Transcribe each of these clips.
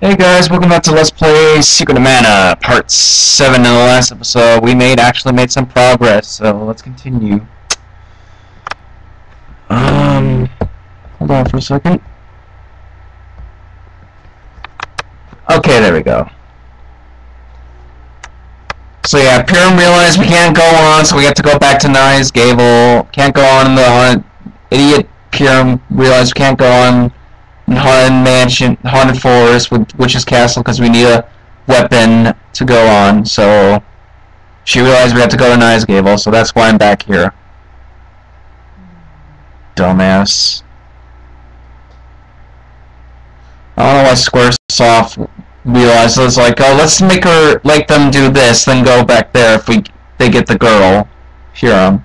Hey guys, welcome back to Let's Play Secret of Mana, part 7 in the last episode. We made, actually made some progress, so let's continue. Um, hold on for a second. Okay, there we go. So yeah, Primm realized we can't go on, so we have to go back to Gaia's Navel. Can't go on in the haunted, idiot Primm realized we can't go on haunted mansion, haunted forest with witch's castle because we need a weapon to go on. So she realized we have to go to Gaia's Navel, so that's why I'm back here. Dumbass. I don't know why Squaresoft realized it was like, oh, let's make her like them do this, then go back there if we they get the girl. Here,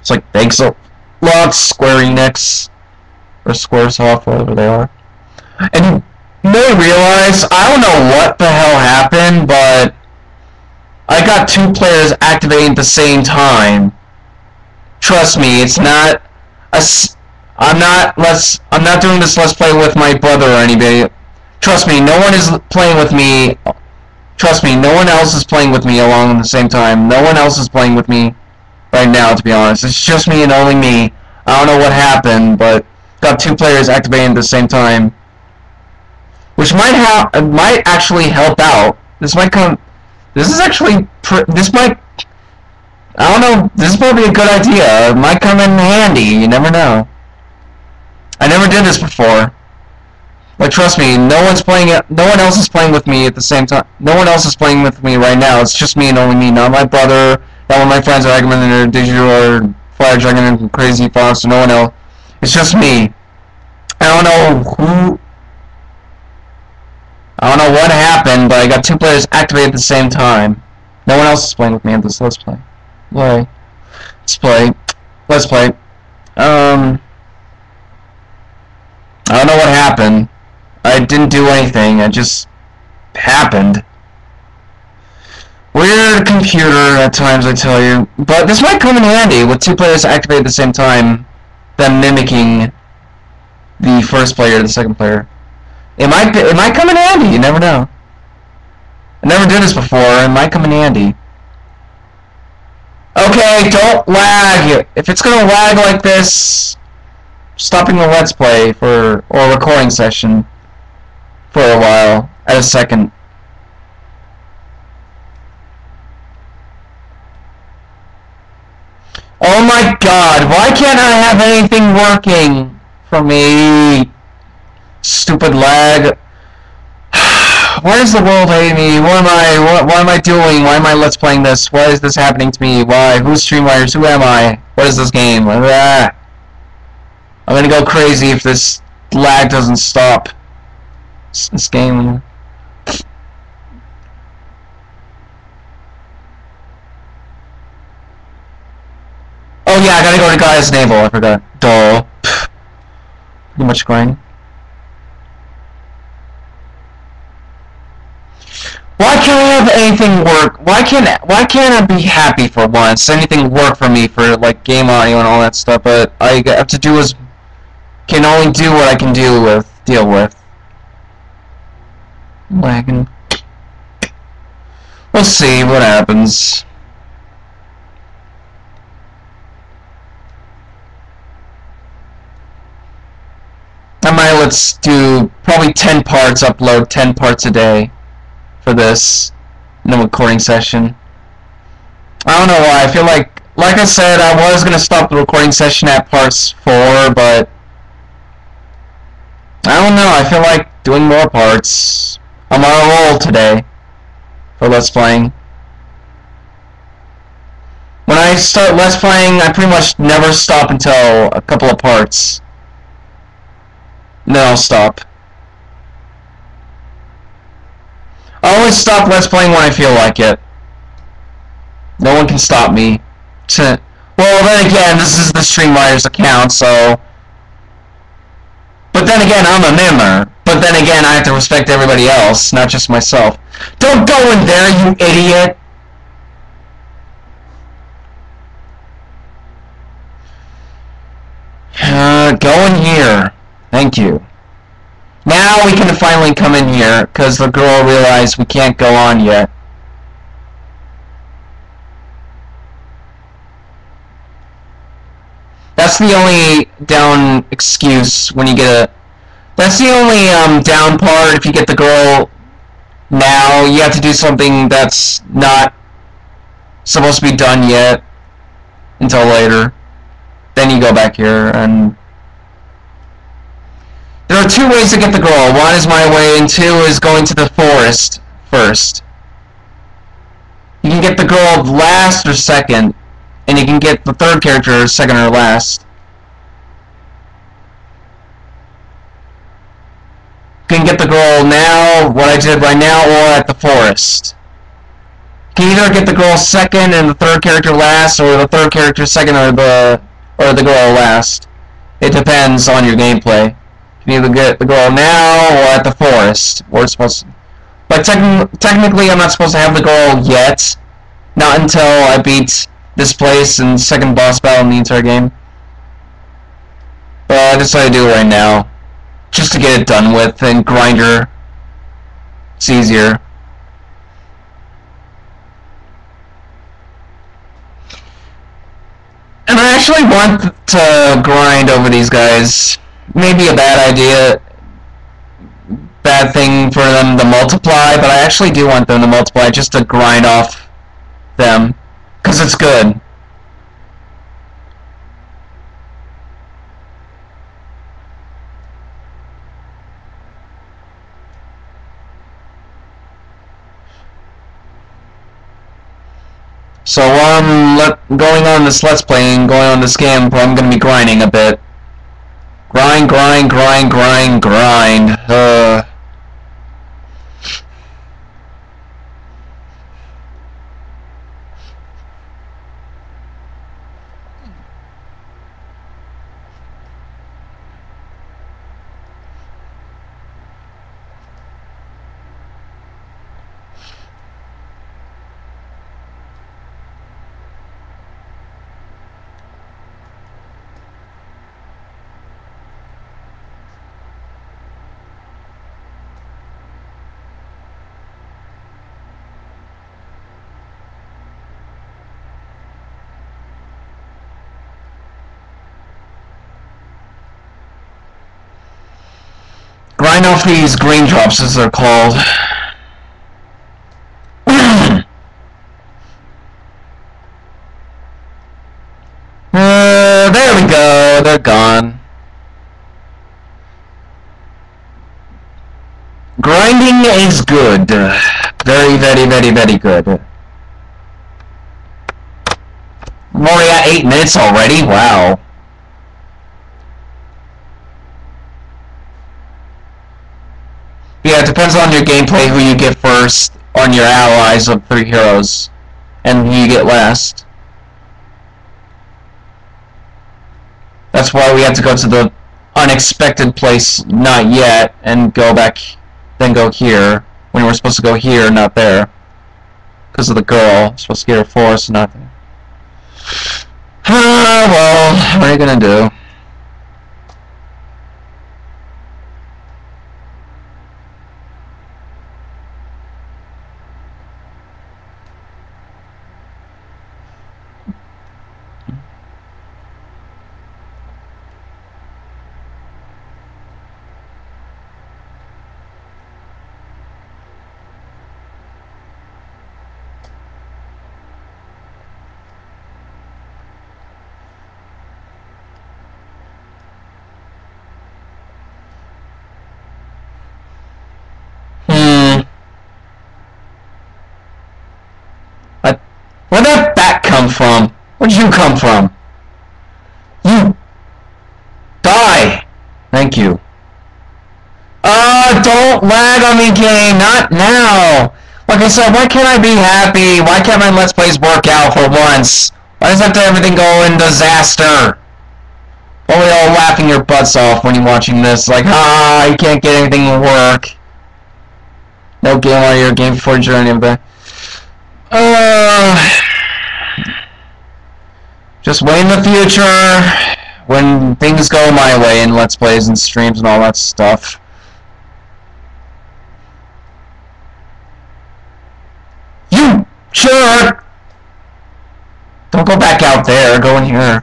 It's like thanks a lot, Square Enix or Squaresoft, whatever they are. And they realize I don't know what the hell happened, but I got two players activating at the same time. Trust me, it's not a. I'm not let's. I'm not doing this let's play with my brother or anybody. Trust me, no one is playing with me. Trust me, no one else is playing with me along at the same time. No one else is playing with me right now, to be honest. It's just me and only me. I don't know what happened, but got two players activating at the same time, which might have uh, might actually help out. This might come. This is actually this might. I don't know. This is probably a good idea. It might come in handy. You never know. I never did this before. Like trust me, no one's playing. No one else is playing with me at the same time. No one else is playing with me right now. It's just me and only me. Not my brother. Not one of my friends are Eggman or Digital or Fire Dragon and Crazy Fox. Or no one else. It's just me. I don't know who... I don't know what happened, but I got two players activated at the same time. No one else is playing with me at this Let's Play. Play. Let's play. Let's play. Um... I don't know what happened. I didn't do anything. It just happened. Weird computer at times, I tell you. But this might come in handy with two players activated at the same time them mimicking the first player to the second player. It might it might come in handy. You never know. I never did this before. It might come in handy. Okay, don't lag. If it's gonna lag like this, stopping the let's play for or recording session for a while at a second. Oh my god, why can't I have anything working for me? Stupid lag. Why is the world hating me? What am I, what, what am I doing? Why am I let's playing this? Why is this happening to me? Why? Who's StreamRiders? Who am I? What is this game? I'm gonna go crazy if this lag doesn't stop. This game Oh yeah, I gotta go to Gaia's navel, I forgot. Duh. Pretty much going. Why can't I have anything work? Why can't why can't I be happy for once? Anything work for me for like game audio and all that stuff, but I have to do is can only do what I can deal with deal with. Lagging. We'll see what happens. I might let's do probably 10 parts, upload 10 parts a day for this the recording session. I don't know why, I feel like, like I said, I was going to stop the recording session at parts 4, but I don't know, I feel like doing more parts. I'm on a roll today for Let's Playing. When I start Let's Playing, I pretty much never stop until a couple of parts. Then I'll stop. I always stop Let's Playing when I feel like it. No one can stop me. well, then again, this is the StreamRiders account, so... But then again, I'm a member. But then again, I have to respect everybody else, not just myself. Don't go in there, you idiot! Uh, go in here. Thank you. Now we can finally come in here, because the girl realized we can't go on yet. That's the only down excuse when you get a... That's the only um, down part if you get the girl now. You have to do something that's not supposed to be done yet until later. Then you go back here and... There are two ways to get the girl. One is my way and two is going to the forest first. You can get the girl last or second and you can get the third character second or last. You can get the girl now, what I did right now, or at the forest. You can either get the girl second and the third character last, or the third character second or the or the girl last. It depends on your gameplay. Either get the girl now or at the forest. We're supposed to, but technically I'm not supposed to have the girl yet. Not until I beat this place and second boss battle in the entire game. But I decided to do it right now. Just to get it done with, and grinder. It's easier. And I actually want to grind over these guys. Maybe a bad idea, bad thing for them to multiply, but I actually do want them to multiply just to grind off them. Because it's good. So while I'm let, going on this Let's Play and going on this game, I'm going to be grinding a bit. Grind, grind, grind, grind, grind. Uh... Grind off these green drops, as they're called. uh, there we go, they're gone. Grinding is good. Very, very, very, very good. I'm already at 8 minutes already? Wow. Yeah, it depends on your gameplay who you get first on your allies of three heroes, and who you get last. That's why we had to go to the unexpected place, not yet, and go back, then go here, when we're supposed to go here, not there. Because of the girl, supposed to get her force, nothing. Ah, well, what are you gonna do? Where'd that bat come from? Where'd you come from? You! Die! Thank you. Uh, don't lag on me, game! Not now! Like I said, why can't I be happy? Why can't my Let's Plays work out for once? Why does to everything go in disaster? Only all laughing your butts off when you're watching this, like, ah, you can't get anything to work. No game on your game for journey that. Uh, just wait in the future when things go my way in Let's Plays and streams and all that stuff. You jerk! Don't go back out there, go in here.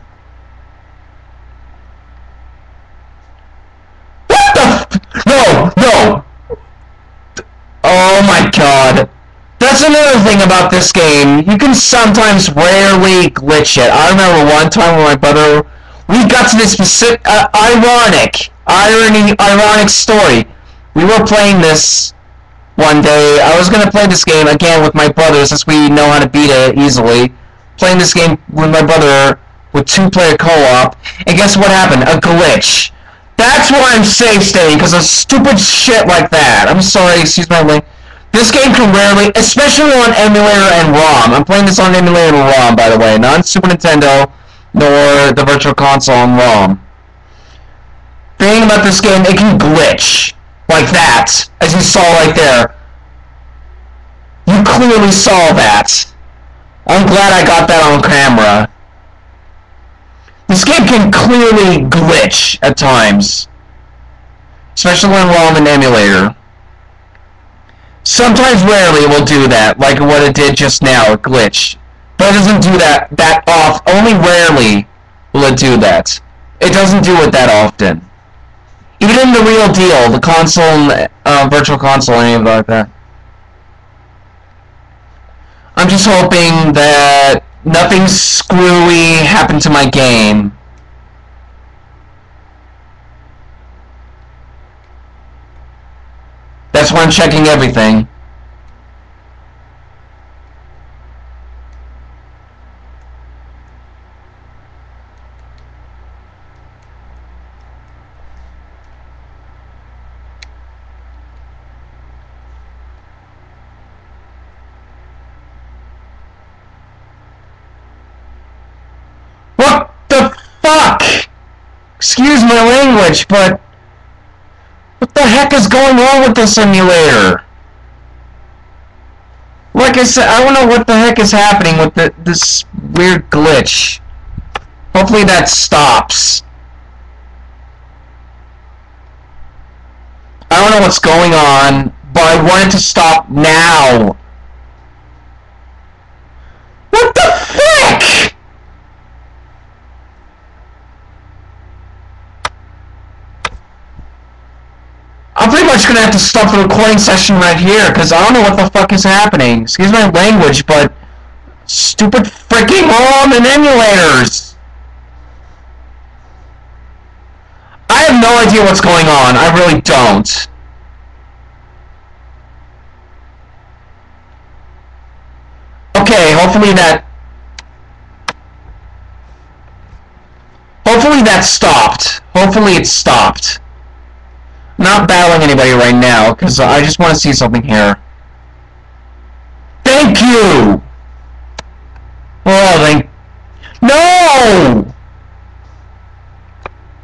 What the No! That's another thing about this game. You can sometimes rarely glitch it. I remember one time when my brother... We got to this specific... Uh, ironic. Irony... Ironic story. We were playing this one day. I was gonna play this game again with my brother since we know how to beat it easily. Playing this game with my brother with two-player co-op, and guess what happened? A glitch. That's why I'm save stating, because of stupid shit like that. I'm sorry, excuse my link. This game can rarely, especially on emulator and ROM. I'm playing this on emulator and ROM, by the way, not on Super Nintendo, nor the Virtual Console and ROM. Thing about this game, it can glitch like that, as you saw right there. You clearly saw that. I'm glad I got that on camera. This game can clearly glitch at times. Especially when we're on an emulator. Sometimes rarely it will do that, like what it did just now, a glitch. But it doesn't do that that off. Only rarely will it do that. It doesn't do it that often. Even in the real deal, the console, uh, virtual console, anything like that. I'm just hoping that nothing screwy happened to my game. That's why I'm checking everything. What the fuck? Excuse my language, but what the heck is going on with the simulator? Like I said, I don't know what the heck is happening with the, this weird glitch. Hopefully that stops. I don't know what's going on, but I want it to stop now. What the frick? I'm pretty much gonna have to stop the recording session right here, because I don't know what the fuck is happening. Excuse my language, but... Stupid freaking ROM and emulators! I have no idea what's going on, I really don't. Okay, hopefully that... Hopefully that stopped. Hopefully it stopped not battling anybody right now, because I just want to see something here. Thank you! Oh, thank... No!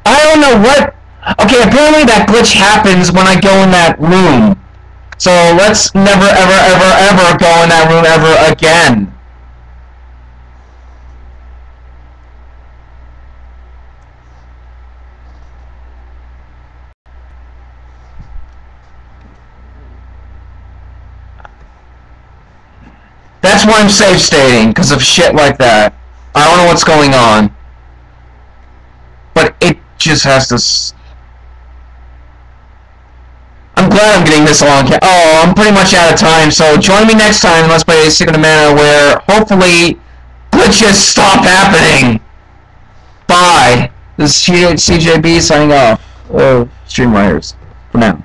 I don't know what... Okay, apparently that glitch happens when I go in that room. So let's never, ever, ever, ever go in that room ever again. That's why I'm save stating, because of shit like that. I don't know what's going on. But it just has to... I'm glad I'm getting this long. Oh, I'm pretty much out of time, so join me next time Let's Play Secret of Mana, where hopefully glitches stop happening. Bye. This is CJB signing off. Uh, StreamRiders. For now.